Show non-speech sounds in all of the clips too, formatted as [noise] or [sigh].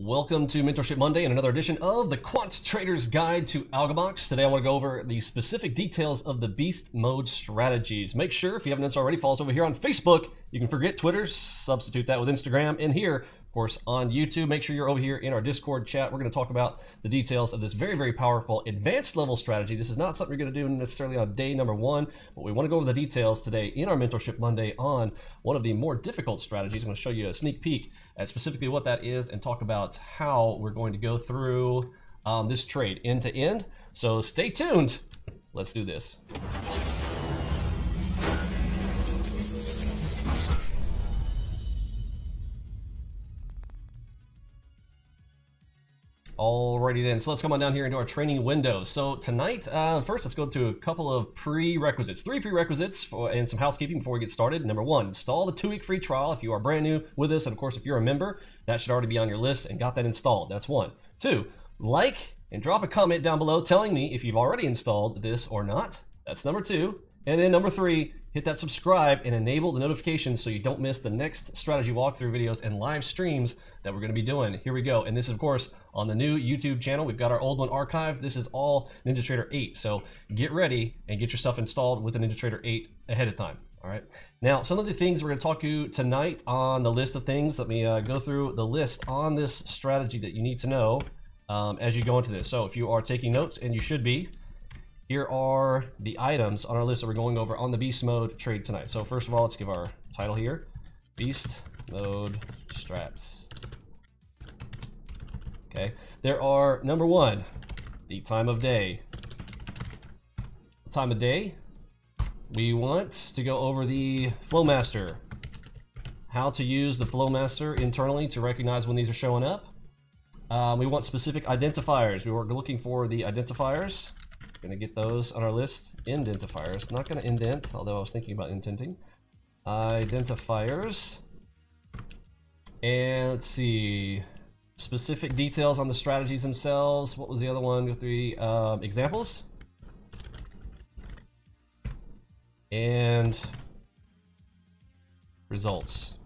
Welcome to Mentorship Monday and another edition of the Quant Trader's Guide to Algobox. Today I want to go over the specific details of the beast mode strategies. Make sure, if you haven't done so already, follow us over here on Facebook. You can forget Twitter, substitute that with Instagram, and here, of course, on YouTube. Make sure you're over here in our Discord chat. We're going to talk about the details of this very, very powerful advanced level strategy. This is not something you're going to do necessarily on day number one, but we want to go over the details today in our Mentorship Monday on one of the more difficult strategies. I'm going to show you a sneak peek at specifically what that is and talk about how we're going to go through um, this trade end to end. So stay tuned. Let's do this. Alrighty then, so let's come on down here into our training window. So tonight, uh, first let's go to a couple of prerequisites. Three prerequisites for, and some housekeeping before we get started. Number one, install the two-week free trial if you are brand new with us. And of course, if you're a member, that should already be on your list and got that installed. That's one. Two, like and drop a comment down below telling me if you've already installed this or not. That's number two. And then number three, hit that subscribe and enable the notifications so you don't miss the next strategy walkthrough videos and live streams that we're going to be doing. Here we go. And this is, of course, on the new YouTube channel. We've got our old one archived. This is all NinjaTrader 8. So get ready and get your stuff installed with the NinjaTrader 8 ahead of time. All right. Now, some of the things we're going to talk to you tonight on the list of things. Let me uh, go through the list on this strategy that you need to know um, as you go into this. So if you are taking notes, and you should be, here are the items on our list that we're going over on the beast mode trade tonight. So first of all, let's give our title here, beast mode strats. Okay, there are number one, the time of day. Time of day, we want to go over the Flowmaster. How to use the Flowmaster internally to recognize when these are showing up. Um, we want specific identifiers. We were looking for the identifiers. Gonna get those on our list. Indentifiers. Not gonna indent, although I was thinking about indenting. Identifiers. And let's see. Specific details on the strategies themselves. What was the other one? Go through um, examples. And results.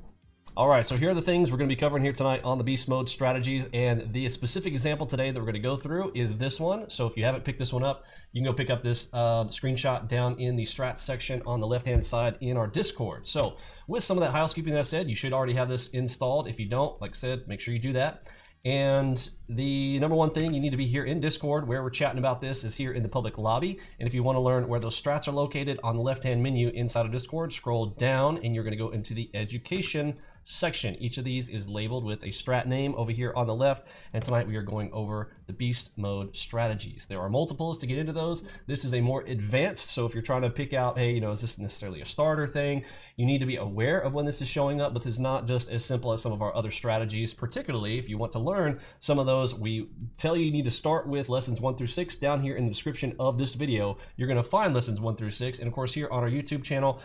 All right, so here are the things we're going to be covering here tonight on the beast mode strategies. And the specific example today that we're going to go through is this one. So if you haven't picked this one up, you can go pick up this uh, screenshot down in the strats section on the left-hand side in our Discord. So with some of that housekeeping that I said, you should already have this installed. If you don't, like I said, make sure you do that. And the number one thing you need to be here in Discord where we're chatting about this is here in the public lobby. And if you want to learn where those strats are located on the left-hand menu inside of Discord, scroll down and you're going to go into the education section. Each of these is labeled with a strat name over here on the left. And tonight we are going over the beast mode strategies. There are multiples to get into those. This is a more advanced. So if you're trying to pick out, hey, you know, is this necessarily a starter thing? You need to be aware of when this is showing up, but it's not just as simple as some of our other strategies, particularly if you want to learn some of those. We tell you you need to start with lessons one through six down here in the description of this video. You're going to find lessons one through six. And of course, here on our YouTube channel,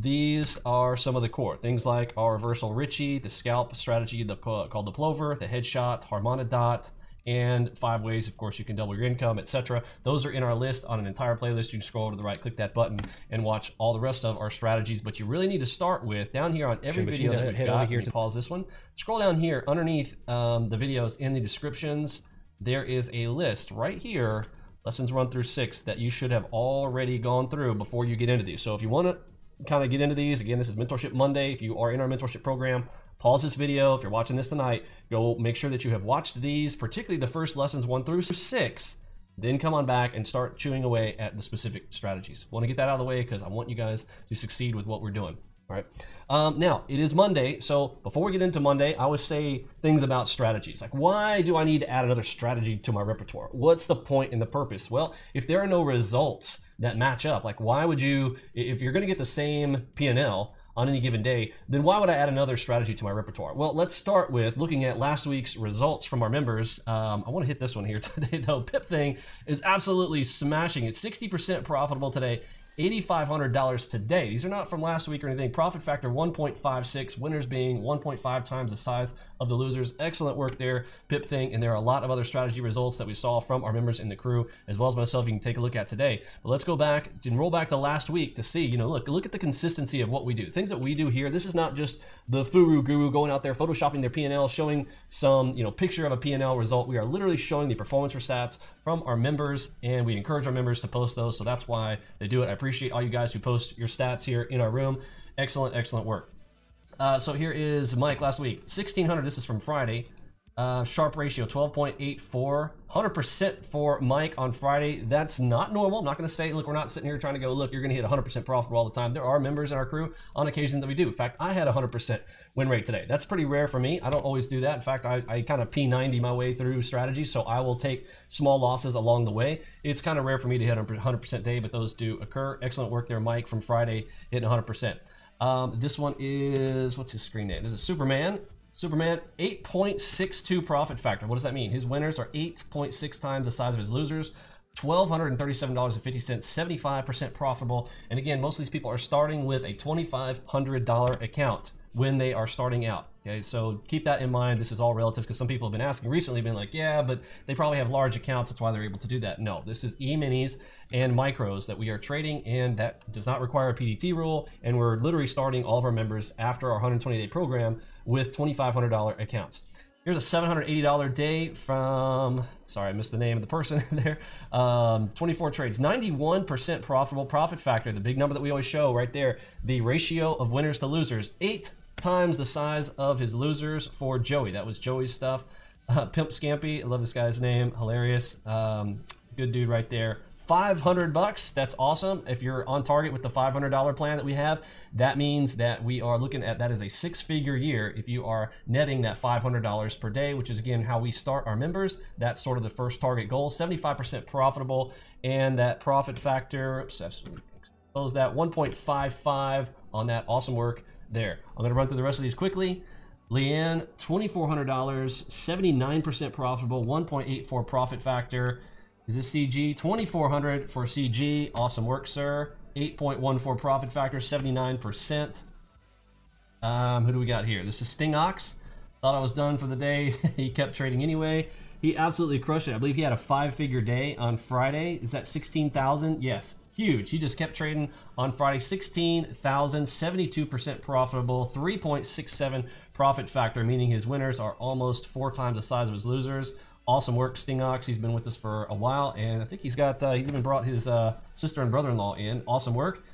these are some of the core things like our reversal Ritchie, the scalp strategy the, called the plover, the headshot, Harmonic dot, and five ways, of course, you can double your income, etc. Those are in our list on an entire playlist. You can scroll to the right, click that button, and watch all the rest of our strategies. But you really need to start with down here on every video that we've head got. Over here to pause this one. Scroll down here underneath um, the videos in the descriptions. There is a list right here lessons one through six that you should have already gone through before you get into these. So if you want to kind of get into these. Again, this is Mentorship Monday. If you are in our mentorship program, pause this video. If you're watching this tonight, go make sure that you have watched these, particularly the first lessons one through six. Then come on back and start chewing away at the specific strategies. Want to get that out of the way because I want you guys to succeed with what we're doing. All right. Um, now, it is Monday, so before we get into Monday, I always say things about strategies. Like, why do I need to add another strategy to my repertoire? What's the point and the purpose? Well, if there are no results that match up, like why would you, if you're going to get the same P&L on any given day, then why would I add another strategy to my repertoire? Well, let's start with looking at last week's results from our members. Um, I want to hit this one here [laughs] today, though. Pip thing is absolutely smashing. It's 60% profitable today $8,500 today. These are not from last week or anything. Profit factor 1.56, winners being 1.5 times the size of the losers. Excellent work there, Pip Thing. And there are a lot of other strategy results that we saw from our members in the crew, as well as myself, you can take a look at today. But let's go back and roll back to last week to see, you know, look, look at the consistency of what we do. Things that we do here. This is not just the Furu Guru going out there photoshopping their P&L, showing some, you know, picture of a P&L result. We are literally showing the performance stats from our members, and we encourage our members to post those. So that's why they do it. I appreciate all you guys who post your stats here in our room. Excellent, excellent work. Uh, so here is Mike last week. 1600, this is from Friday. Uh, Sharpe ratio 12.84. 100% for Mike on Friday. That's not normal. I'm not going to say, look, we're not sitting here trying to go, look, you're going to hit 100% profitable all the time. There are members in our crew on occasion that we do. In fact, I had 100% win rate today. That's pretty rare for me. I don't always do that. In fact, I, I kind of P90 my way through strategies, so I will take small losses along the way. It's kind of rare for me to hit a 100% day, but those do occur. Excellent work there, Mike, from Friday, hitting 100%. Um, this one is, what's his screen name? Is Superman. Superman, 8.62 profit factor. What does that mean? His winners are 8.6 times the size of his losers. $1,237.50, 75% profitable. And again, most of these people are starting with a $2,500 account when they are starting out. Okay, so keep that in mind. This is all relative because some people have been asking recently, been like, yeah, but they probably have large accounts. That's why they're able to do that. No, this is e-minis and micros that we are trading, and that does not require a PDT rule. And we're literally starting all of our members after our 120 day program with $2,500 accounts. Here's a $780 day from, sorry, I missed the name of the person [laughs] there. Um, 24 trades, 91% profitable profit factor, the big number that we always show right there. The ratio of winners to losers, eight times the size of his losers for Joey. That was Joey's stuff. Uh, Pimp Scampy, I love this guy's name, hilarious. Um, good dude right there. 500 bucks. That's awesome. If you're on target with the $500 plan that we have, that means that we are looking at that as a six figure year. If you are netting that $500 per day, which is again how we start our members, that's sort of the first target goal. 75% profitable, and that profit factor, close that 1.55 on that. Awesome work there. I'm going to run through the rest of these quickly. Leanne, $2,400, 79% profitable, 1.84 profit factor. Is this CG? 2400 for CG. Awesome work, sir. 8.14 profit factor, 79%. Um, who do we got here? This is Stingox. Thought I was done for the day. [laughs] he kept trading anyway. He absolutely crushed it. I believe he had a five-figure day on Friday. Is that 16,000? Yes, huge. He just kept trading on Friday. 16,000, 72% profitable, 3.67 profit factor, meaning his winners are almost four times the size of his losers awesome work, Stingox. He's been with us for a while, and I think he's got uh, he's even brought his uh, sister and brother-in-law in. Awesome work.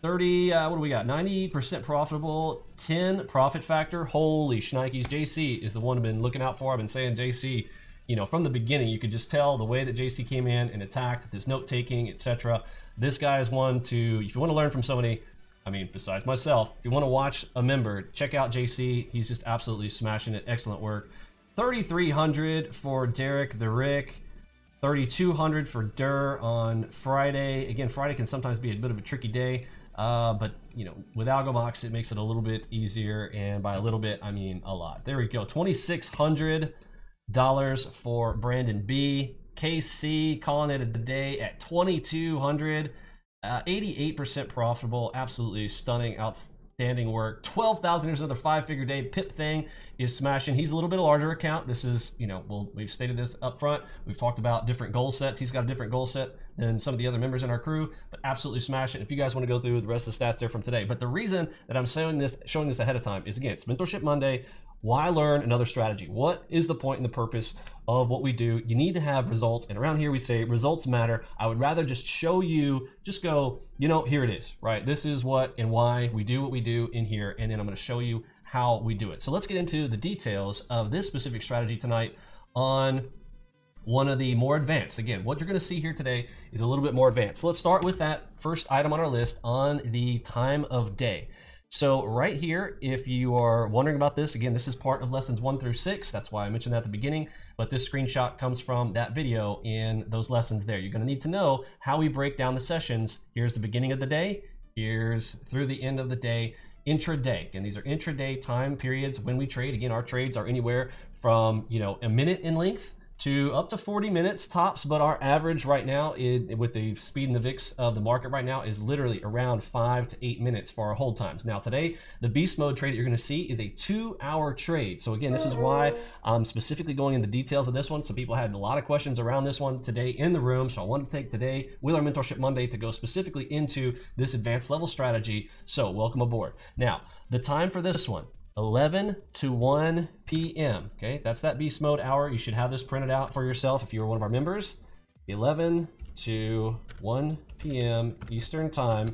30, uh, what do we got? 90% profitable, 10 profit factor. Holy shnikes. JC is the one I've been looking out for. I've been saying JC, you know, from the beginning, you could just tell the way that JC came in and attacked, his note taking, etc. This guy is one to, if you want to learn from somebody, I mean, besides myself, if you want to watch a member, check out JC. He's just absolutely smashing it. Excellent work. 3,300 for Derek the Rick. 3,200 for Durr on Friday. Again, Friday can sometimes be a bit of a tricky day, uh, but you know, with Algobox, it makes it a little bit easier, and by a little bit, I mean a lot. There we go. 2,600 dollars for Brandon B. KC calling it a day at 2,200. 88% uh, profitable, absolutely stunning, outstanding Standing work. 12,000, here's another five figure day. Pip thing is smashing. He's a little bit larger account. This is, you know, well, we've stated this up front. We've talked about different goal sets. He's got a different goal set than some of the other members in our crew, but absolutely smash it. If you guys want to go through the rest of the stats there from today. But the reason that I'm showing this, showing this ahead of time is again, it's Mentorship Monday. Why learn another strategy? What is the point and the purpose of what we do? You need to have results. And around here we say results matter. I would rather just show you, just go, you know, here it is, right? This is what and why we do what we do in here. And then I'm going to show you how we do it. So let's get into the details of this specific strategy tonight on one of the more advanced. Again, what you're going to see here today is a little bit more advanced. So let's start with that first item on our list on the time of day. So right here, if you are wondering about this, again, this is part of lessons one through six. That's why I mentioned that at the beginning, but this screenshot comes from that video in those lessons there. You're gonna need to know how we break down the sessions. Here's the beginning of the day, here's through the end of the day, intraday. And these are intraday time periods when we trade. Again, our trades are anywhere from, you know, a minute in length to up to 40 minutes tops, but our average right now is, with the speed and the VIX of the market right now is literally around five to eight minutes for our hold times. Now today, the beast mode trade that you're gonna see is a two hour trade. So again, this is why mm-hmm. I'm specifically going into details of this one. So people had a lot of questions around this one today in the room. So I wanted to take today with our Mentorship Monday to go specifically into this advanced level strategy. So welcome aboard. Now, the time for this one, 11 to 1 p.m. Okay, that's that beast mode hour. You should have this printed out for yourself if you're one of our members. 11 to 1 p.m. Eastern Time.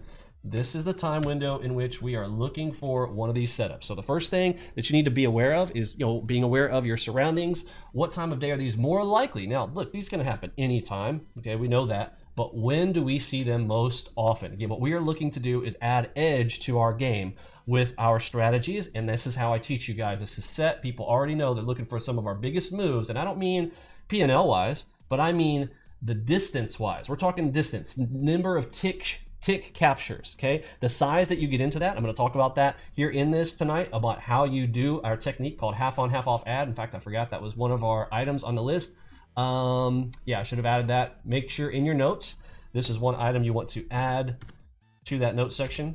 This is the time window in which we are looking for one of these setups. So the first thing that you need to be aware of is, you know, being aware of your surroundings. What time of day are these more likely? Now, look, these can happen anytime. Okay, we know that. But when do we see them most often? Again, what we are looking to do is add edge to our game with our strategies. And this is how I teach you guys This is set people already know they're looking for some of our biggest moves. And I don't mean P&L wise, but I mean the distance wise. We're talking distance, number of tick tick captures, okay? The size that you get into that, I'm gonna talk about that here in this tonight about how you do our technique called half on, half off add. In fact, I forgot that was one of our items on the list. Um, yeah, I should have added that. Make sure in your notes, this is one item you want to add to that note section.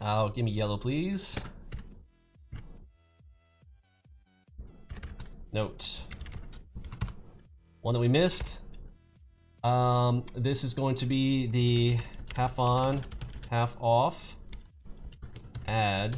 Oh, give me yellow, please. Note. One that we missed. Um, this is going to be the half on, half off add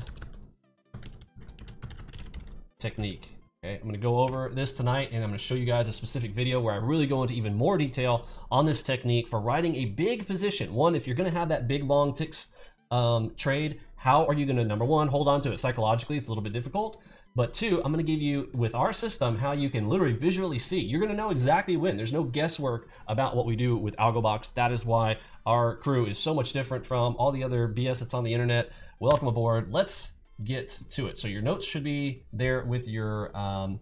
technique. Okay, I'm gonna go over this tonight and I'm gonna show you guys a specific video where I really go into even more detail on this technique for writing a big position. One, if you're gonna have that big long ticks um, trade, how are you going to, number one, hold on to it psychologically? It's a little bit difficult. But two, I'm going to give you, with our system, how you can literally visually see. You're going to know exactly when. There's no guesswork about what we do with AlgoBox. That is why our crew is so much different from all the other BS that's on the internet. Welcome aboard. Let's get to it. So your notes should be there with your um,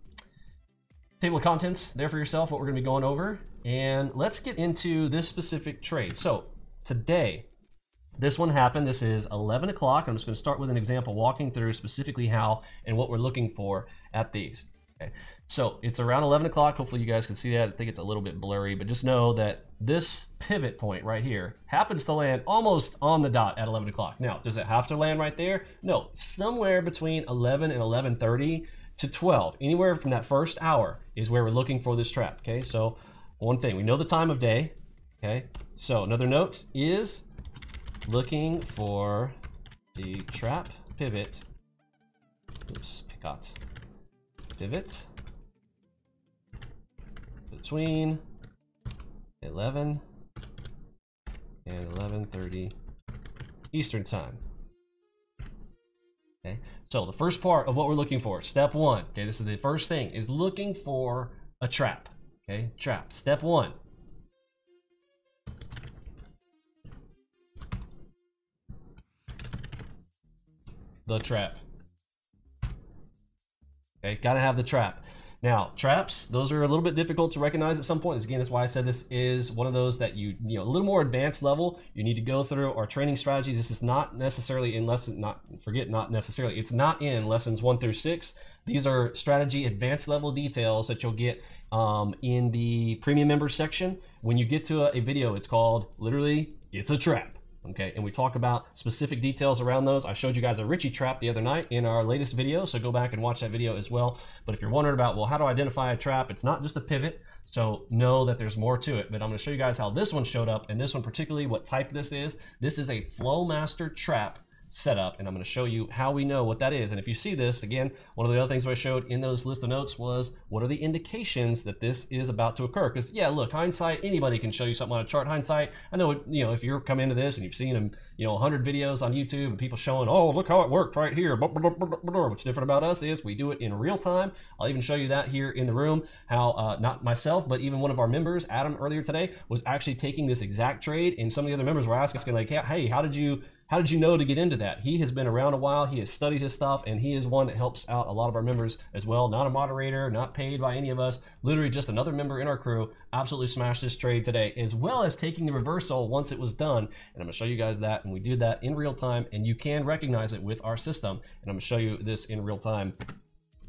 table of contents there for yourself, what we're going to be going over. And let's get into this specific trade. So today, this one happened. This is 11 o'clock. I'm just going to start with an example walking through specifically how and what we're looking for at these. Okay. So it's around 11 o'clock. Hopefully you guys can see that. I think it's a little bit blurry, but just know that this pivot point right here happens to land almost on the dot at 11 o'clock. Now, does it have to land right there? No, somewhere between 11 and 11.30 to 12. Anywhere from that first hour is where we're looking for this trap. Okay, so one thing, we know the time of day. Okay, so another note is looking for the trap pivot. Oops, picot. Pivot between 11 and 11:30 Eastern time. Okay, so the first part of what we're looking for, step one. Okay, this is the first thing is looking for a trap. Okay, trap. Step one, the trap. Okay, gotta have the trap. Now, traps, those are a little bit difficult to recognize at some point. Again, that's why I said this is one of those that you, you know, a little more advanced level you need to go through our training strategies. This is not necessarily in lesson, not, forget not necessarily, it's not in lessons one through six. These are strategy advanced level details that you'll get um, in the premium members section. When you get to a, a video, it's called literally, it's a trap okay? And we talk about specific details around those. I showed you guys a Richie trap the other night in our latest video, so go back and watch that video as well. But if you're wondering about, well, how do I identify a trap? It's not just a pivot, so know that there's more to it. But I'm gonna show you guys how this one showed up, and this one particularly, what type this is. This is a Flowmaster trap setup and I'm going to show you how we know what that is. And if you see this, again, one of the other things I showed in those list of notes was what are the indications that this is about to occur? Because yeah, look, hindsight, anybody can show you something on a chart. Hindsight, I know, you know, if you're coming into this and you've seen them, you know, 100 videos on YouTube and people showing, oh, look how it worked right here. What's different about us is we do it in real time. I'll even show you that here in the room, how uh, not myself, but even one of our members, Adam, earlier today, was actually taking this exact trade. And some of the other members were asking, like, hey, how did you how did you know to get into that? He has been around a while. He has studied his stuff, and he is one that helps out a lot of our members as well. Not a moderator, not paid by any of us. Literally just another member in our crew. Absolutely smashed this trade today, as well as taking the reversal once it was done. And I'm going to show you guys that, and we do that in real time, and you can recognize it with our system. And I'm going to show you this in real time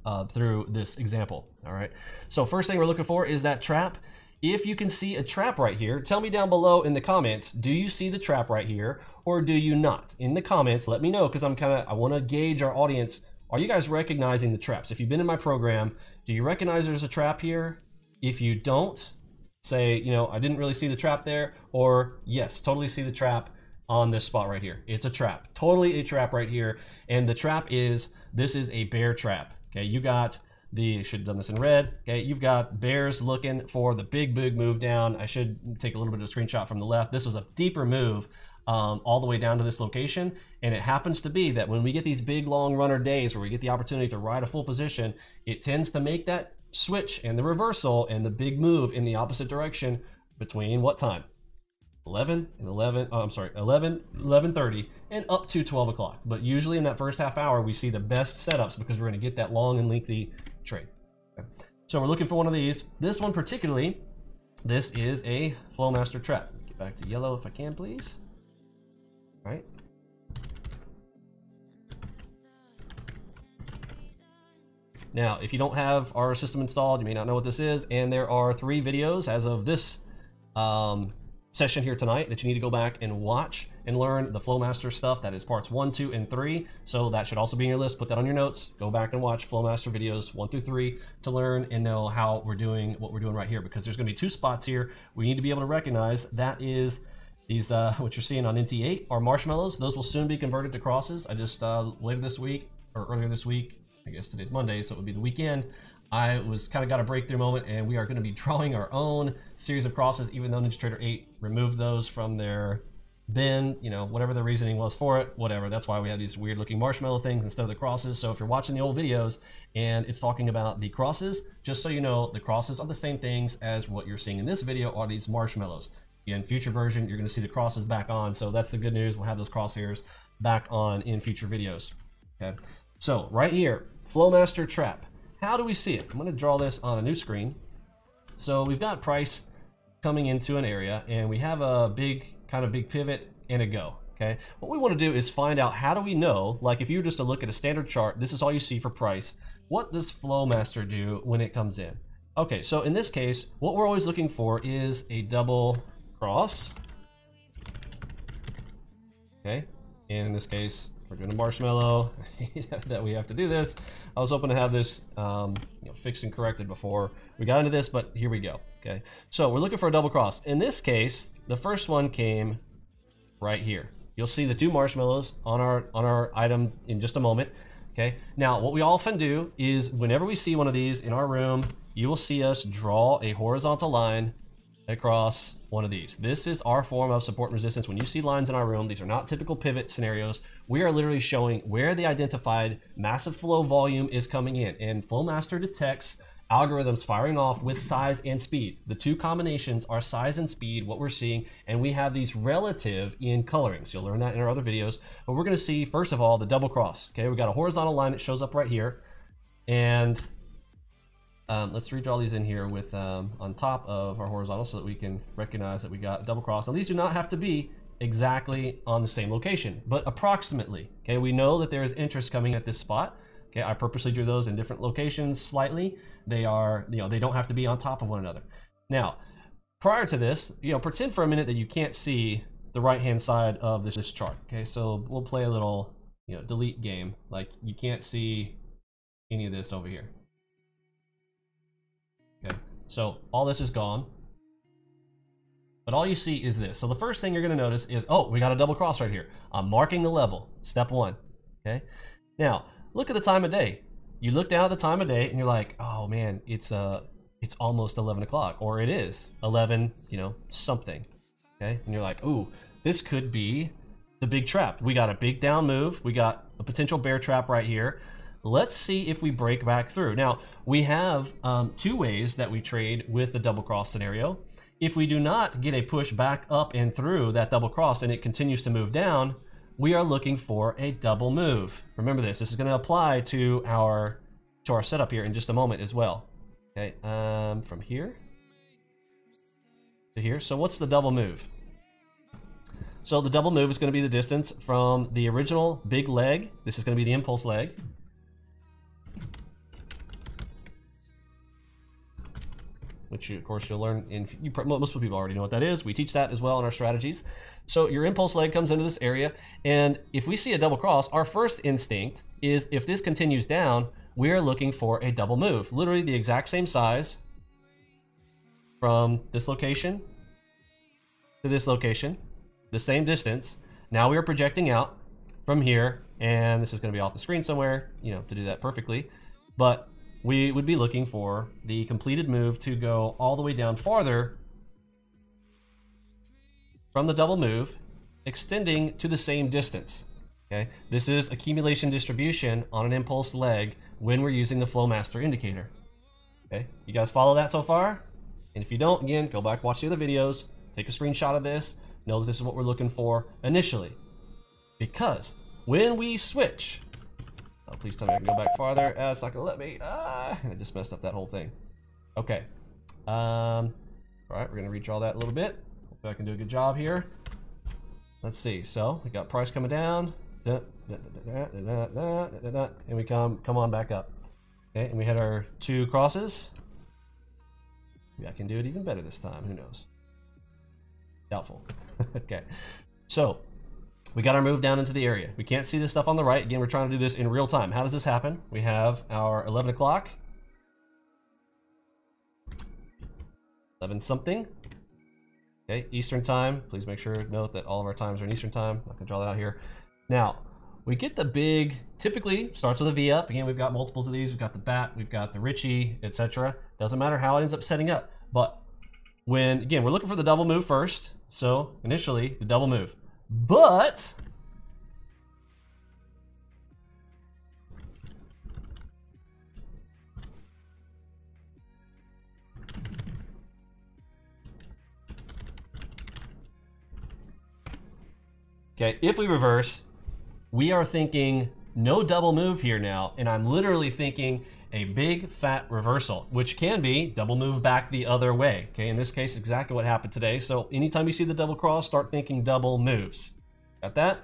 uh, through this example. All right. So first thing we're looking for is that trap. If you can see a trap right here, tell me down below in the comments, do you see the trap right here or do you not? In the comments, let me know because I'm kind of, I want to gauge our audience. Are you guys recognizing the traps? If you've been in my program, do you recognize there's a trap here? If you don't, say, you know, I didn't really see the trap there, or yes, totally see the trap on this spot right here. It's a trap, totally a trap right here. And the trap is, this is a bear trap. Okay, you got the, should have done this in red. Okay, you've got bears looking for the big, big move down. I should take a little bit of a screenshot from the left. This was a deeper move um, all the way down to this location. And it happens to be that when we get these big long runner days where we get the opportunity to ride a full position, it tends to make that switch and the reversal and the big move in the opposite direction between what time? 11 and 11, oh, I'm sorry, 11, 11.30 and up to 12 o'clock. But usually in that first half hour, we see the best setups because we're gonna get that long and lengthy trade. Okay. So we're looking for one of these. This one particularly, this is a Flowmaster trap. Get back to yellow if I can, please. All right. Now, if you don't have our system installed, you may not know what this is, and there are three videos as of this um, session here tonight that you need to go back and watch and learn the Flowmaster stuff. That is parts one, two, and three. So that should also be in your list. Put that on your notes. Go back and watch Flowmaster videos one through three to learn and know how we're doing what we're doing right here because there's going to be two spots here we need to be able to recognize. That is these, uh, [laughs] what you're seeing on NT8 are marshmallows. Those will soon be converted to crosses. I just, uh, later this week, or earlier this week, I guess today's Monday, so it would be the weekend. I was kind of got a breakthrough moment, and we are going to be [laughs] drawing our own series of crosses, even though NinjaTrader 8 removed those from their bin, you know, whatever the reasoning was for it, whatever. That's why we have these weird looking marshmallow things instead of the crosses. So if you're watching the old videos and it's talking about the crosses, just so you know, the crosses are the same things as what you're seeing in this video are these marshmallows. In future version, you're going to see the crosses back on. So that's the good news. We'll have those crosshairs back on in future videos. Okay. So right here, Flowmaster Trap. How do we see it? I'm going to draw this on a new screen. So we've got price coming into an area and we have a big kind of big pivot and a go. Okay. What we want to do is find out how do we know, like if you were just to look at a standard chart, this is all you see for price. What does Flowmaster do when it comes in? Okay, so in this case, what we're always looking for is a double cross. Okay, and in this case, we're doing a marshmallow [laughs] that we have to do this. I was hoping to have this um, you know, fixed and corrected before we got into this, but here we go. Okay, so we're looking for a double cross. In this case, the first one came right here. You'll see the two marshmallows on our on our item in just a moment. Okay. Now, what we often do is whenever we see one of these in our room, you will see us draw a horizontal line across one of these. This is our form of support resistance. When you see lines in our room, these are not typical pivot scenarios. We are literally showing where the identified massive flow volume is coming in. And Flowmaster detects algorithms firing off with size and speed. The two combinations are size and speed, what we're seeing, and we have these relative in colorings. You'll learn that in our other videos. But we're gonna see, first of all, the double cross. Okay, we got a horizontal line that shows up right here. And um, let's redraw these in here with um, on top of our horizontal so that we can recognize that we got double cross. Now these do not have to be exactly on the same location, but approximately. Okay, we know that there is interest coming at this spot. I purposely drew those in different locations slightly. They are, you know, they don't have to be on top of one another. Now, prior to this, you know, pretend for a minute that you can't see the right-hand side of this, this chart. Okay, so we'll play a little, you know, delete game. Like you can't see any of this over here. Okay, so all this is gone. But all you see is this. So the first thing you're going to notice is, oh, we got a double cross right here. I'm marking the level, step one. Okay. Now, look at the time of day. You look down at the time of day and you're like, oh man, it's uh, it's almost 11 o'clock, or it is 11, you know, something. Okay. And you're like, ooh, this could be the big trap. We got a big down move. We got a potential bear trap right here. Let's see if we break back through. Now, we have um, two ways that we trade with the double cross scenario. If we do not get a push back up and through that double cross and it continues to move down, we are looking for a double move. Remember this, this is gonna apply to our, to our setup here in just a moment as well. Okay, um, from here to here. So what's the double move? So the double move is gonna be the distance from the original big leg. This is gonna be the impulse leg. Which, you, of course, you'll learn in, you, most people already know what that is. We teach that as well in our strategies. So your impulse leg comes into this area, and if we see a double cross, our first instinct is if this continues down, we're looking for a double move. Literally the exact same size from this location to this location, the same distance. Now we are projecting out from here, and this is going to be off the screen somewhere, you know, to do that perfectly. But we would be looking for the completed move to go all the way down farther from the double move, extending to the same distance. Okay, this is accumulation distribution on an impulse leg when we're using the Flowmaster indicator. Okay, you guys follow that so far? And if you don't, again, go back, watch the other videos, take a screenshot of this, know that this is what we're looking for initially. Because when we switch Oh, please tell me I can go back farther. Uh, it's not gonna let me. Ah, I just messed up that whole thing. Okay. Um, all right, we're gonna redraw that a little bit. I can do a good job here. Let's see. So we got price coming down, and we come come on back up. Okay, and we had our two crosses. Maybe I can do it even better this time. Who knows? Doubtful. [laughs] okay. So we got our move down into the area. We can't see this stuff on the right. Again, we're trying to do this in real time. How does this happen? We have our 11 o'clock. 11 something. Okay, Eastern time. Please make sure note that all of our times are in Eastern time. I can draw that out here. Now, we get the big, typically starts with a V up. Again, we've got multiples of these. We've got the bat, we've got the Richie, etc. Doesn't matter how it ends up setting up. But when, again, we're looking for the double move first. So initially, the double move. But Okay, if we reverse, we are thinking no double move here now, and I'm literally thinking a big fat reversal, which can be double move back the other way. Okay, in this case, exactly what happened today. So anytime you see the double cross, start thinking double moves. Got that?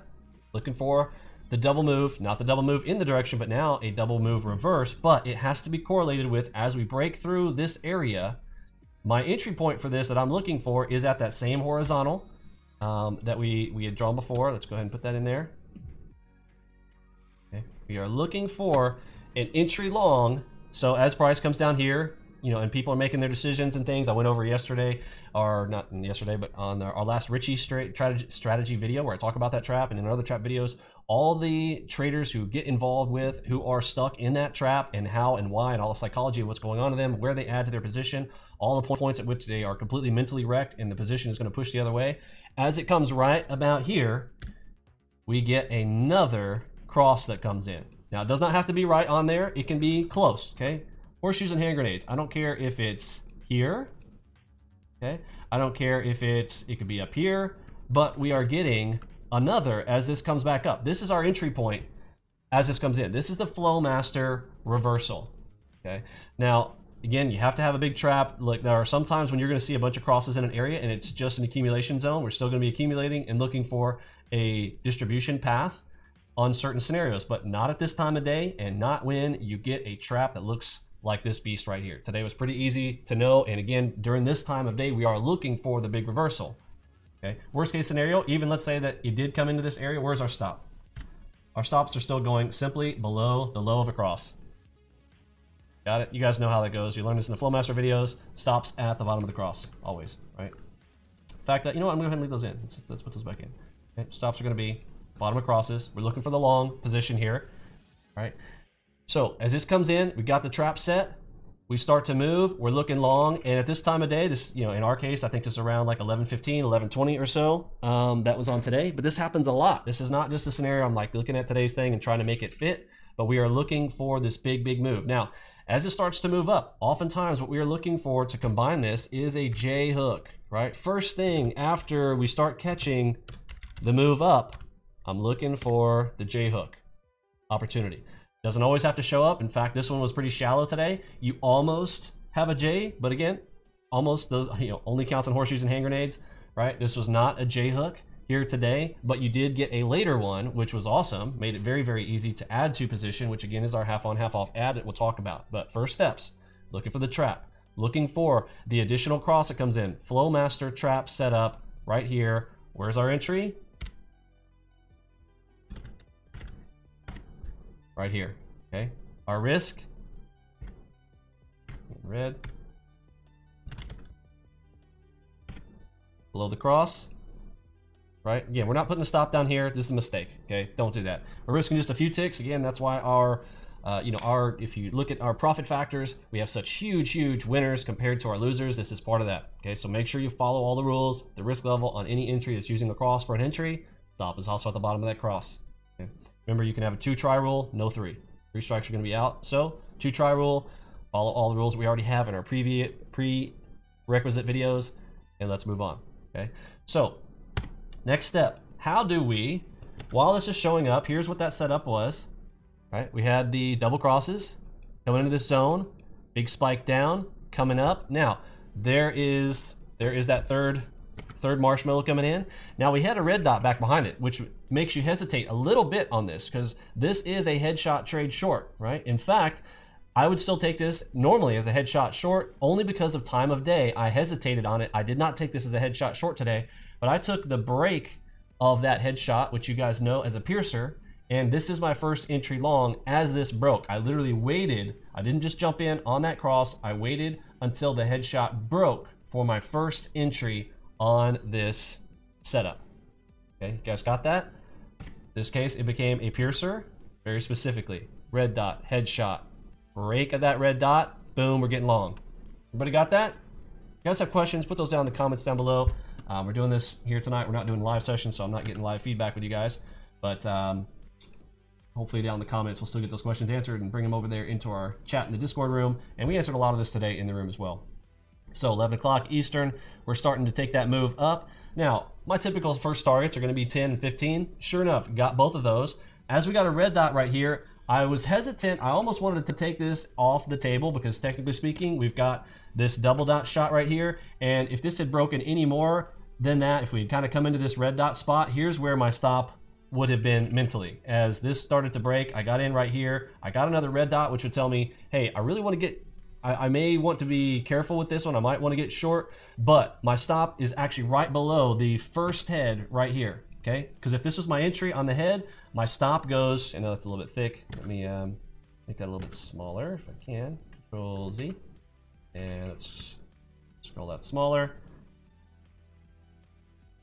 Looking for the double move, not the double move in the direction, but now a double move reverse, but it has to be correlated with as we break through this area, my entry point for this that I'm looking for is at that same horizontal um, that we, we had drawn before. Let's go ahead and put that in there. Okay. We are looking for an entry long. So as price comes down here, you know, and people are making their decisions and things. I went over yesterday, or not yesterday, but on our, our last Richie strategy, strategy video where I talk about that trap and in other trap videos, all the traders who get involved with, who are stuck in that trap and how and why and all the psychology of what's going on to them, where they add to their position, all the points at which they are completely mentally wrecked and the position is going to push the other way. As it comes right about here, we get another cross that comes in. Now, it does not have to be right on there. It can be close, okay? Horseshoes and hand grenades. I don't care if it's here, okay? I don't care if it's, it could be up here, but we are getting another as this comes back up. This is our entry point as this comes in. This is the Flowmaster reversal, okay? Now, again, you have to have a big trap. Like there are sometimes when you're going to see a bunch of crosses in an area and it's just an accumulation zone. We're still going to be accumulating and looking for a distribution path on certain scenarios, but not at this time of day and not when you get a trap that looks like this beast right here. Today was pretty easy to know. And again, during this time of day, we are looking for the big reversal. Okay. Worst case scenario, even let's say that it did come into this area, where's our stop? Our stops are still going simply below the low of a cross. Got it? You guys know how that goes. You learned this in the Flowmaster videos. Stops at the bottom of the cross, always, right? In fact, uh, you know what? I'm going to go ahead and leave those in. Let's, let's put those back in. Okay. Stops are going to be bottom of crosses. We're looking for the long position here, right? So as this comes in, we got the trap set. We start to move. We're looking long, and at this time of day, this you know, in our case, I think this is around like 11:15, 11:20 or so. Um, that was on today, but this happens a lot. This is not just a scenario. I'm like looking at today's thing and trying to make it fit, but we are looking for this big, big move now. As it starts to move up, oftentimes what we are looking for to combine this is a J hook, right? First thing after we start catching the move up, I'm looking for the J hook opportunity. Doesn't always have to show up. In fact, this one was pretty shallow today. You almost have a J, but again, almost does, you know, only counts on horseshoes and hand grenades, right? This was not a J hook here today, but you did get a later one, which was awesome. Made it very, very easy to add to position, which again is our half on, half off add that we'll talk about. But first steps, looking for the trap, looking for the additional cross that comes in. Flowmaster trap setup right here. Where's our entry? Right here, okay? Our risk, red, below the cross, right? Again, we're not putting a stop down here. This is a mistake, okay? Don't do that. We're risking just a few ticks. Again, that's why our, uh, you know, our, if you look at our profit factors, we have such huge, huge winners compared to our losers. This is part of that, okay? So make sure you follow all the rules, the risk level on any entry that's using the cross for an entry. Stop is also at the bottom of that cross. Okay? Remember, you can have a two try rule, no three. Three strikes are gonna be out. So two try rule, follow all the rules we already have in our prerequisite videos, and let's move on, okay? So Next step, how do we, while this is showing up, here's what that setup was, right? We had the double crosses coming into this zone, big spike down, coming up. Now, there is there is that third third marshmallow coming in. Now we had a red dot back behind it, which makes you hesitate a little bit on this because this is a headshot trade short, right? In fact, I would still take this normally as a headshot short only because of time of day. I hesitated on it. I did not take this as a headshot short today but I took the break of that headshot, which you guys know as a piercer, and this is my first entry long as this broke. I literally waited. I didn't just jump in on that cross. I waited until the headshot broke for my first entry on this setup. Okay, you guys got that? this case, it became a piercer, very specifically. Red dot, headshot, break of that red dot, boom, we're getting long. Everybody got that? You guys have questions, put those down in the comments down below. Um, we're doing this here tonight. We're not doing live sessions, so I'm not getting live feedback with you guys. But um, hopefully down in the comments, we'll still get those questions answered and bring them over there into our chat in the Discord room. And we answered a lot of this today in the room as well. So 11 o'clock Eastern, we're starting to take that move up. Now, my typical first targets are going to be 10 and 15. Sure enough, got both of those. As we got a red dot right here, I was hesitant. I almost wanted to take this off the table because technically speaking, we've got this double dot shot right here. And if this had broken any more than that, if we had kind of come into this red dot spot, here's where my stop would have been mentally. As this started to break, I got in right here. I got another red dot, which would tell me, hey, I really want to get, I, I may want to be careful with this one. I might want to get short, but my stop is actually right below the first head right here, okay? Because if this was my entry on the head, my stop goes, I know that's a little bit thick. Let me um, make that a little bit smaller if I can. Control Z. And let's scroll that smaller.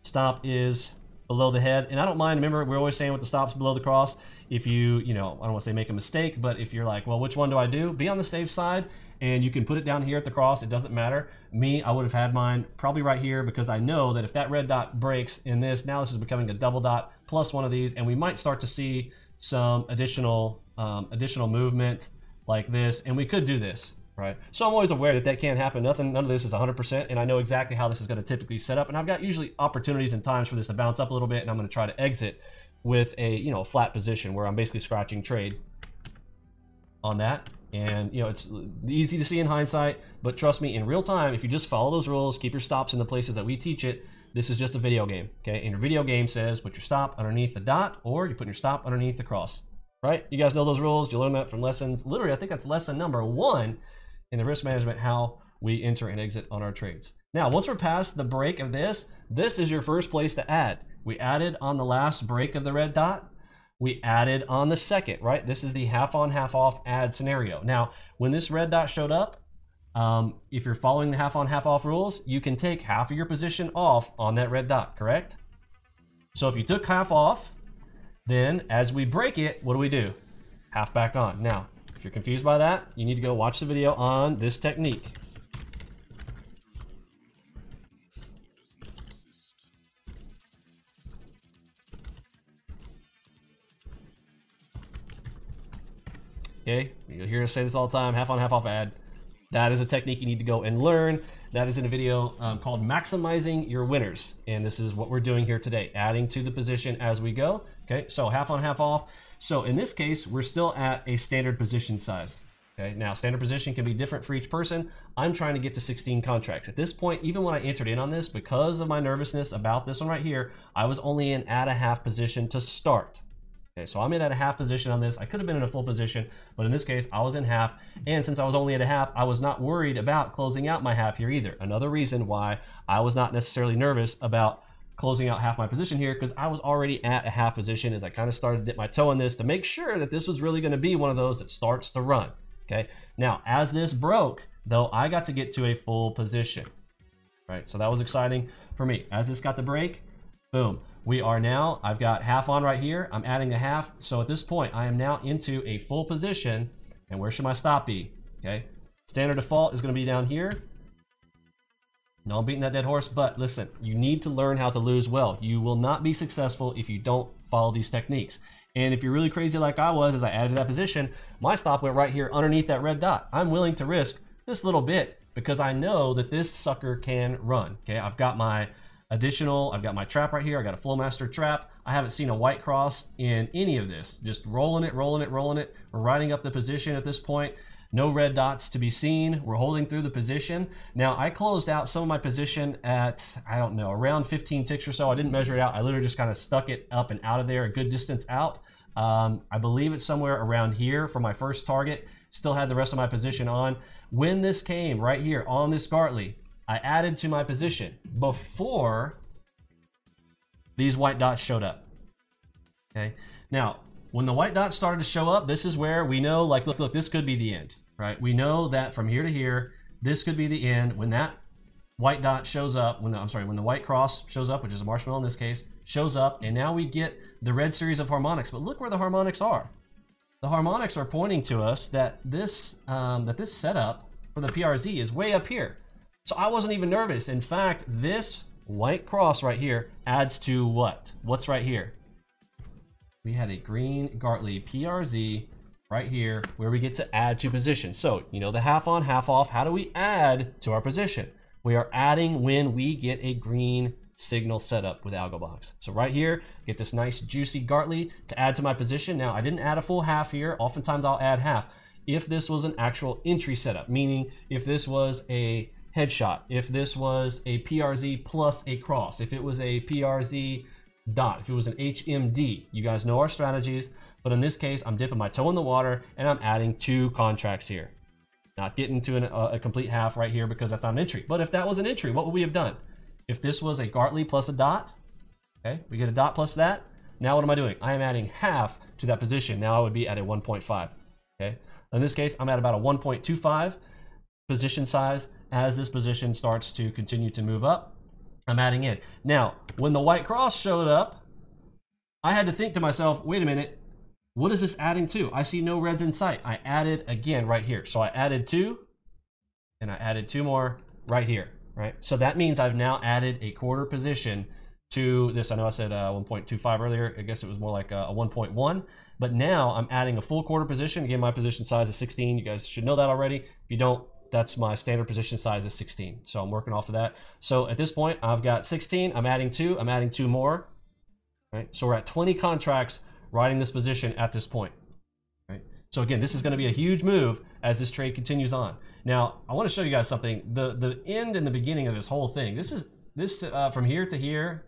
Stop is below the head. And I don't mind, remember, we're always saying with the stops below the cross, if you, you know, I don't want to say make a mistake, but if you're like, well, which one do I do? Be on the safe side and you can put it down here at the cross. It doesn't matter. Me, I would have had mine probably right here because I know that if that red dot breaks in this, now this is becoming a double dot plus one of these, and we might start to see some additional um, additional movement like this, and we could do this right? So I'm always aware that that can't happen. Nothing, none of this is 100%, and I know exactly how this is going to typically set up. And I've got usually opportunities and times for this to bounce up a little bit, and I'm going to try to exit with a you know flat position where I'm basically scratching trade on that. And you know it's easy to see in hindsight, but trust me, in real time, if you just follow those rules, keep your stops in the places that we teach it. This is just a video game, okay? And your video game says put your stop underneath the dot, or you put your stop underneath the cross, right? You guys know those rules. You learn that from lessons. Literally, I think that's lesson number one in the risk management how we enter and exit on our trades. Now, once we're past the break of this, this is your first place to add. We added on the last break of the red dot. We added on the second, right? This is the half on, half off add scenario. Now, when this red dot showed up, um, if you're following the half on, half off rules, you can take half of your position off on that red dot, correct? So if you took half off, then as we break it, what do we do? Half back on. Now, if you're confused by that, you need to go watch the video on this technique. Okay, you'll hear us say this all the time, half on, half off add. That is a technique you need to go and learn. That is in a video um, called Maximizing Your Winners. And this is what we're doing here today, adding to the position as we go. Okay, so half on, half off. So in this case, we're still at a standard position size. Okay, now standard position can be different for each person. I'm trying to get to 16 contracts. At this point, even when I entered in on this, because of my nervousness about this one right here, I was only in at a half position to start. Okay, so I'm in at a half position on this. I could have been in a full position, but in this case, I was in half. And since I was only at a half, I was not worried about closing out my half here either. Another reason why I was not necessarily nervous about closing out half my position here because I was already at a half position as I kind of started to dip my toe in this to make sure that this was really going to be one of those that starts to run. Okay. Now, as this broke, though, I got to get to a full position. Right. So that was exciting for me. As this got the break, boom. We are now, I've got half on right here. I'm adding a half. So at this point, I am now into a full position. And where should my stop be? Okay. Standard default is going to be down here. No, I'm beating that dead horse, but listen, you need to learn how to lose well. You will not be successful if you don't follow these techniques. And if you're really crazy like I was as I added that position, my stop went right here underneath that red dot. I'm willing to risk this little bit because I know that this sucker can run. Okay, I've got my additional, I've got my trap right here. I got a Flowmaster trap. I haven't seen a white cross in any of this. Just rolling it, rolling it, rolling it. We're riding up the position at this point. No red dots to be seen. We're holding through the position. Now, I closed out some of my position at, I don't know, around 15 ticks or so. I didn't measure it out. I literally just kind of stuck it up and out of there a good distance out. Um, I believe it's somewhere around here for my first target. Still had the rest of my position on. When this came right here on this Gartley, I added to my position before these white dots showed up. Okay. Now, when the white dots started to show up, this is where we know, like, look, look, this could be the end right? We know that from here to here, this could be the end. When that white dot shows up, when the, I'm sorry, when the white cross shows up, which is a marshmallow in this case, shows up, and now we get the red series of harmonics. But look where the harmonics are. The harmonics are pointing to us that this um, that this setup for the PRZ is way up here. So I wasn't even nervous. In fact, this white cross right here adds to what? What's right here? We had a green Gartley PRZ right here where we get to add to position. So, you know, the half on, half off, how do we add to our position? We are adding when we get a green signal setup with AlgoBox. So right here, get this nice juicy Gartley to add to my position. Now, I didn't add a full half here. Oftentimes I'll add half. If this was an actual entry setup, meaning if this was a headshot, if this was a PRZ plus a cross, if it was a PRZ dot, if it was an HMD, you guys know our strategies. But in this case, I'm dipping my toe in the water and I'm adding two contracts here. Not getting to an, uh, a complete half right here because that's not an entry. But if that was an entry, what would we have done? If this was a Gartley plus a dot, okay, we get a dot plus that. Now what am I doing? I am adding half to that position. Now I would be at a 1.5, okay? In this case, I'm at about a 1.25 position size. As this position starts to continue to move up, I'm adding in. Now, when the white cross showed up, I had to think to myself, wait a minute, what is this adding to? I see no reds in sight. I added again right here. So I added two and I added two more right here, right? So that means I've now added a quarter position to this. I know I said uh, 1.25 earlier. I guess it was more like a, a 1.1. But now I'm adding a full quarter position. Again, my position size is 16. You guys should know that already. If you don't, that's my standard position size is 16. So I'm working off of that. So at this point, I've got 16. I'm adding two. I'm adding two more. Right. So we're at 20 contracts riding this position at this point. Right? So again, this is going to be a huge move as this trade continues on. Now, I want to show you guys something. The the end and the beginning of this whole thing. This is this uh, from here to here.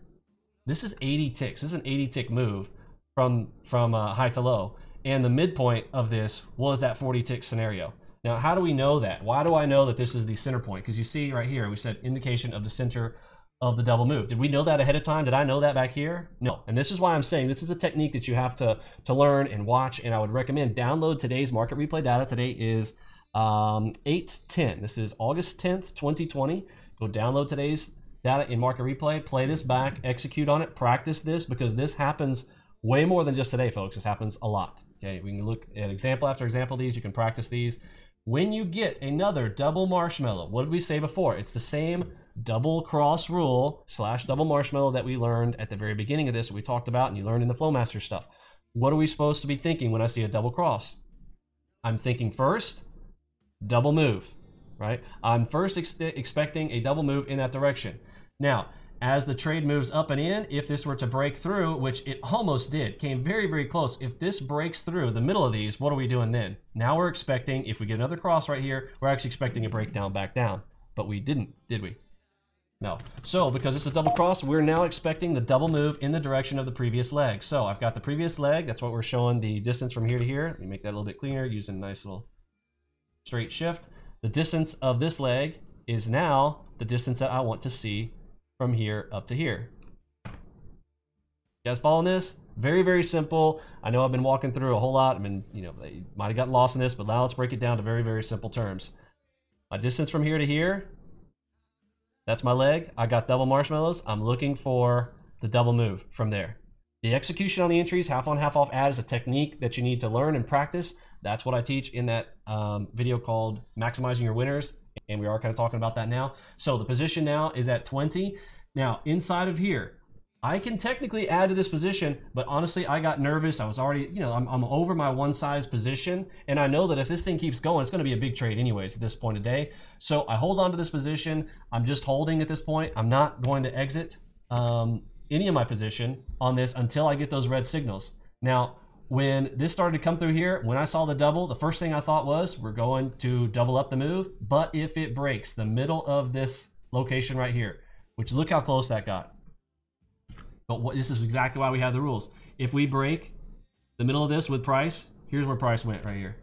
This is 80 ticks. This is an 80 tick move from from uh, high to low. And the midpoint of this was that 40 tick scenario. Now, how do we know that? Why do I know that this is the center point? Because you see right here, we said indication of the center of the double move. Did we know that ahead of time? Did I know that back here? No. And this is why I'm saying this is a technique that you have to, to learn and watch. And I would recommend download today's market replay data. Today is um, 8-10. This is August 10th, 2020. Go download today's data in market replay, play this back, execute on it, practice this because this happens way more than just today, folks. This happens a lot. Okay, we can look at example after example these. You can practice these. When you get another double marshmallow, what did we say before? It's the same double cross rule slash double marshmallow that we learned at the very beginning of this, we talked about, and you learned in the Flowmaster stuff. What are we supposed to be thinking when I see a double cross? I'm thinking first, double move, right? I'm first ex expecting a double move in that direction. Now, as the trade moves up and in, if this were to break through, which it almost did, came very, very close. If this breaks through the middle of these, what are we doing then? Now we're expecting, if we get another cross right here, we're actually expecting a breakdown back down. But we didn't, did we? No. So because it's a double cross, we're now expecting the double move in the direction of the previous leg. So I've got the previous leg. That's what we're showing the distance from here to here. Let me make that a little bit cleaner using a nice little straight shift. The distance of this leg is now the distance that I want to see from here up to here. You guys following this? Very, very simple. I know I've been walking through a whole lot. I mean, you know, they might have gotten lost in this, but now let's break it down to very, very simple terms. My distance from here to here that's my leg. I got double marshmallows. I'm looking for the double move from there. The execution on the entries, half on, half off add is a technique that you need to learn and practice. That's what I teach in that um, video called Maximizing Your Winners. And we are kind of talking about that now. So the position now is at 20. Now, inside of here, I can technically add to this position, but honestly, I got nervous. I was already, you know, I'm, I'm, over my one size position. And I know that if this thing keeps going, it's going to be a big trade anyways at this point of day. So I hold on to this position. I'm just holding at this point. I'm not going to exit um, any of my position on this until I get those red signals. Now, when this started to come through here, when I saw the double, the first thing I thought was we're going to double up the move. But if it breaks the middle of this location right here, which look how close that got but what, this is exactly why we have the rules. If we break the middle of this with price, here's where price went right here.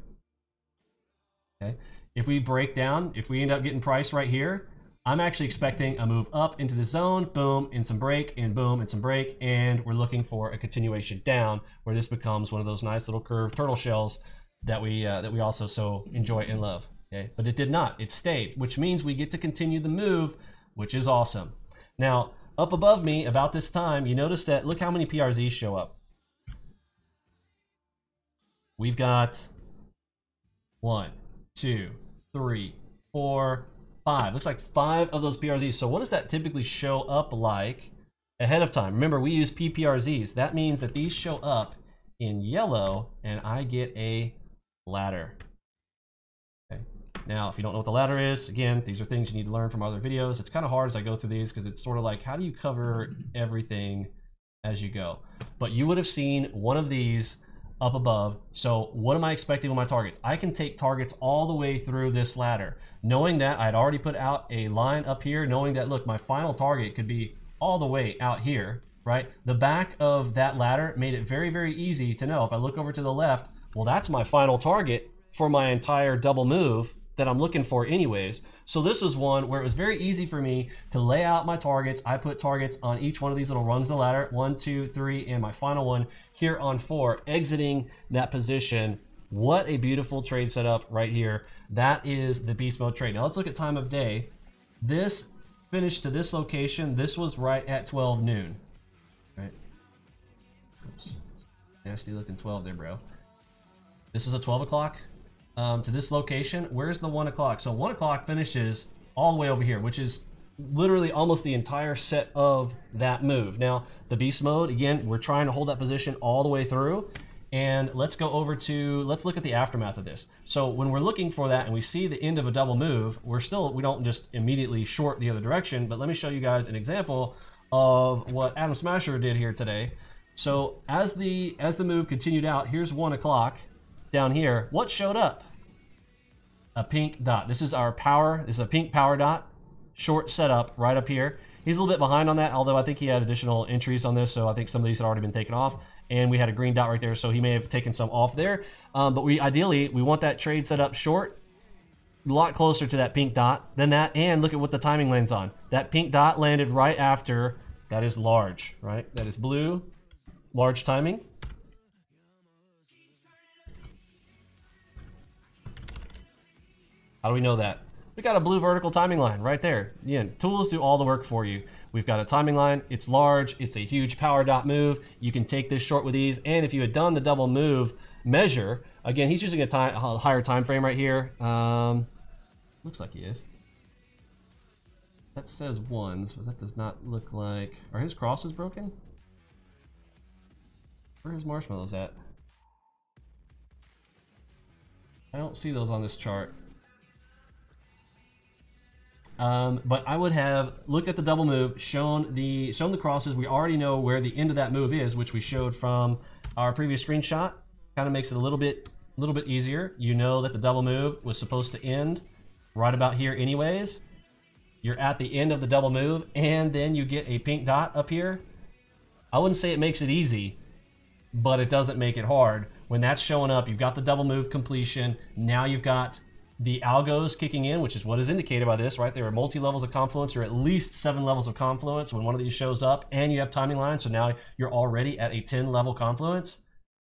Okay. If we break down, if we end up getting price right here, I'm actually expecting a move up into the zone, boom, and some break, and boom, and some break, and we're looking for a continuation down where this becomes one of those nice little curved turtle shells that we uh, that we also so enjoy and love. Okay, but it did not. It stayed, which means we get to continue the move, which is awesome. Now, up above me, about this time, you notice that, look how many PRZs show up. We've got one, two, three, four, five. Looks like five of those PRZs. So what does that typically show up like ahead of time? Remember, we use PPRZs. That means that these show up in yellow, and I get a ladder. Now, if you don't know what the ladder is, again, these are things you need to learn from other videos. It's kind of hard as I go through these because it's sort of like, how do you cover everything as you go? But you would have seen one of these up above. So what am I expecting with my targets? I can take targets all the way through this ladder, knowing that I'd already put out a line up here, knowing that, look, my final target could be all the way out here, right? The back of that ladder made it very, very easy to know. If I look over to the left, well, that's my final target for my entire double move that I'm looking for anyways. So this was one where it was very easy for me to lay out my targets. I put targets on each one of these little rungs of the ladder, one, two, three, and my final one here on four, exiting that position. What a beautiful trade setup right here. That is the beast mode trade. Now let's look at time of day. This finished to this location. This was right at 12 noon. Right. Oops. Nasty looking 12 there, bro. This is a 12 o'clock um, to this location. Where's the one o'clock? So one o'clock finishes all the way over here, which is literally almost the entire set of that move. Now, the beast mode, again, we're trying to hold that position all the way through. And let's go over to, let's look at the aftermath of this. So when we're looking for that and we see the end of a double move, we're still, we don't just immediately short the other direction, but let me show you guys an example of what Adam Smasher did here today. So as the, as the move continued out, here's one o'clock down here. What showed up? A pink dot. This is our power. This is a pink power dot. Short setup right up here. He's a little bit behind on that, although I think he had additional entries on this, so I think some of these had already been taken off. And we had a green dot right there, so he may have taken some off there. Um, but we ideally, we want that trade set up short, a lot closer to that pink dot than that. And look at what the timing lands on. That pink dot landed right after, that is large, right? That is blue, large timing. How do we know that? We got a blue vertical timing line right there. Again, tools do all the work for you. We've got a timing line. It's large. It's a huge power dot move. You can take this short with ease. And if you had done the double move measure, again, he's using a, time, a higher time frame right here. Um, looks like he is. That says ones, but that does not look like... Are his crosses broken? Where his marshmallows at? I don't see those on this chart. Um, but I would have looked at the double move, shown the shown the crosses. We already know where the end of that move is, which we showed from our previous screenshot. Kind of makes it a little bit a little bit easier. You know that the double move was supposed to end right about here anyways. you're at the end of the double move, and then you get a pink dot up here. I wouldn't say it makes it easy, but it doesn't make it hard. When that's showing up, you've got the double move completion. Now you've got the algos kicking in, which is what is indicated by this, right? There are multi levels of confluence, or at least seven levels of confluence when one of these shows up, and you have timing lines. So now you're already at a 10 level confluence.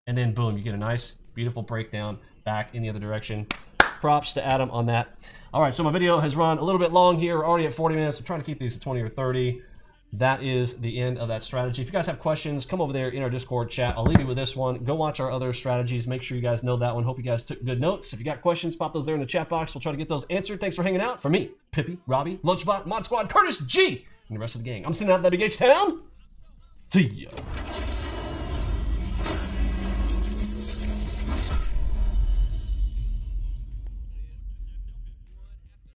And then boom, you get a nice, beautiful breakdown back in the other direction. Props to Adam on that. All right, so my video has run a little bit long here. We're already at 40 minutes. I'm trying to keep these at 20 or 30 that is the end of that strategy. If you guys have questions, come over there in our Discord chat. I'll leave you with this one. Go watch our other strategies. Make sure you guys know that one. Hope you guys took good notes. If you got questions, pop those there in the chat box. We'll try to get those answered. Thanks for hanging out. For me, Pippi, Robbie, Lunchbot, Mod Squad, Curtis, G, and the rest of the gang. I'm sending out that big H Town. See ya.